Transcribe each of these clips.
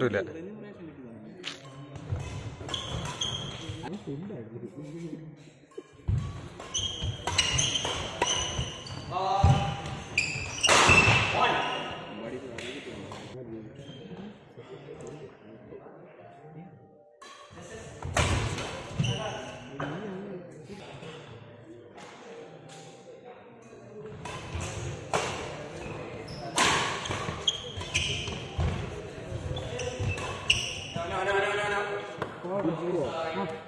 കിട്ടൂല tím để No, no, no, no, no. Oh,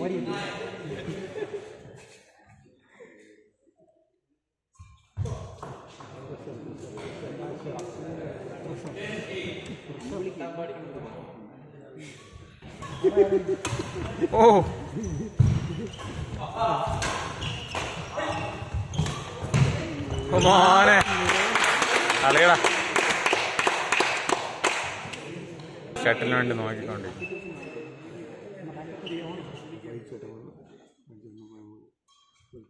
നീ oh. Come on. കളയടാ ഷട്ടിലിന് വേണ്ടി നോക്കിക്കൊണ്ട്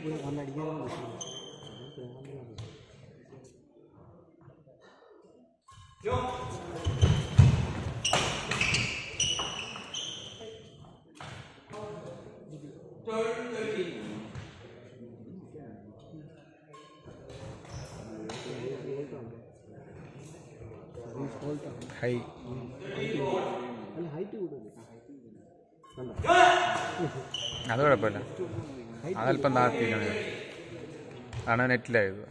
പോയി വന്ന് അടിക്കാനൊന്നും പറ്റില്ല സർവീസ് ഫോൾട്ടാണ് ഹൈ അല്ല ഹൈറ്റ് കൂടുതൽ കണ്ടോ അത് കുഴപ്പമില്ല അതല്പം താഴ്ത്തിയാണ് ആണ് നെറ്റിലായത്?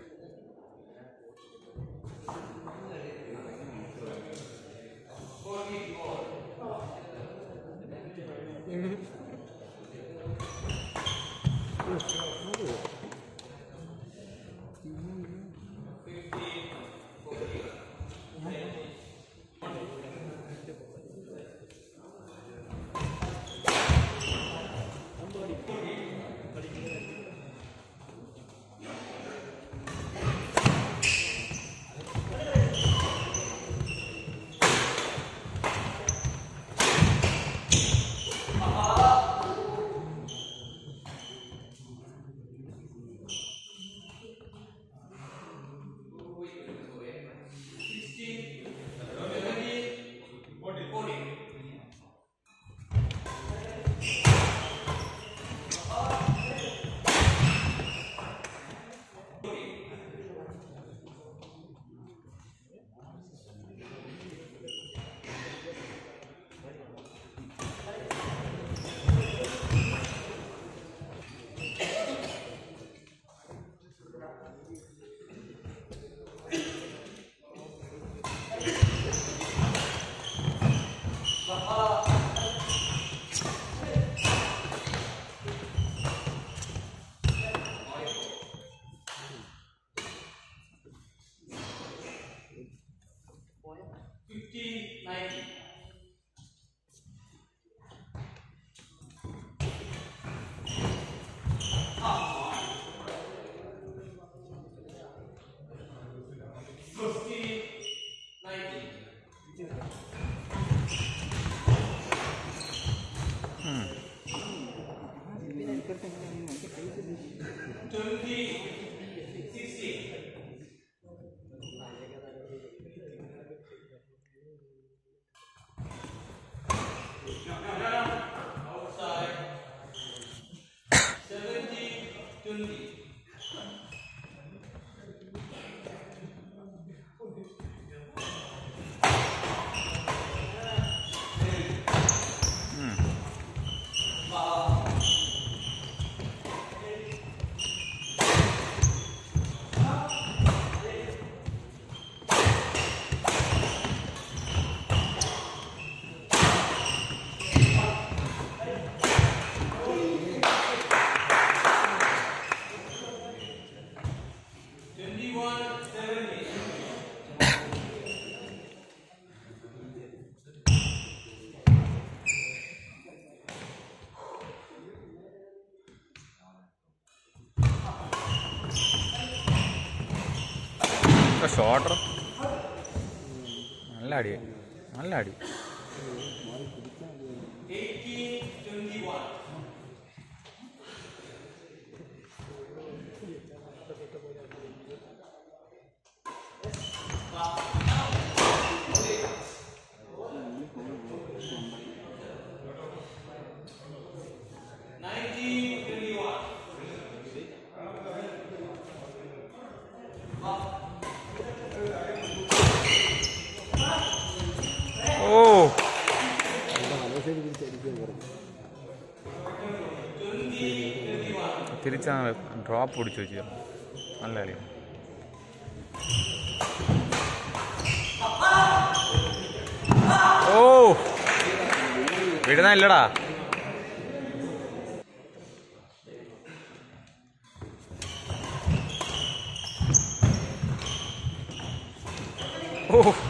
ഷോട്ടർ നല്ല അടി നല്ല അടി. തിരിച്ചാ ഡ്രോപ്പ് പിടിച്ചു വെച്ചു നല്ല കളി. ഓ വിടുന്നില്ലടാ. ഓ.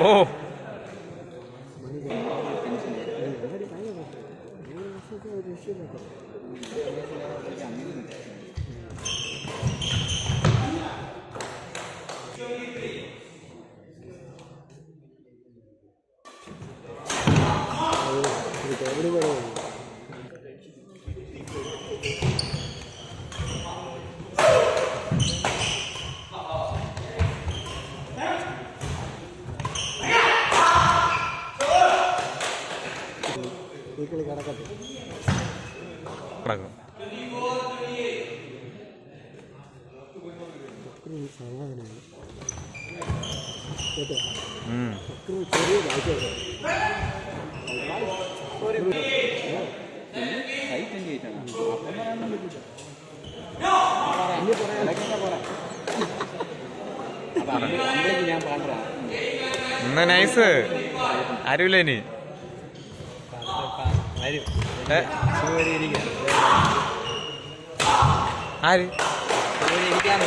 哦。 그럼. 그럼 잘하네. 음. 그럼 저리 맞아. 머리 그 다이든 얘기잖아. 아빠만 하는 거지. 야! 이거 봐라. 내가 봐라. 봐. 안 되지 그냥 봐라. 나 나이스. 아룰레니. ഇരിക്കാനോ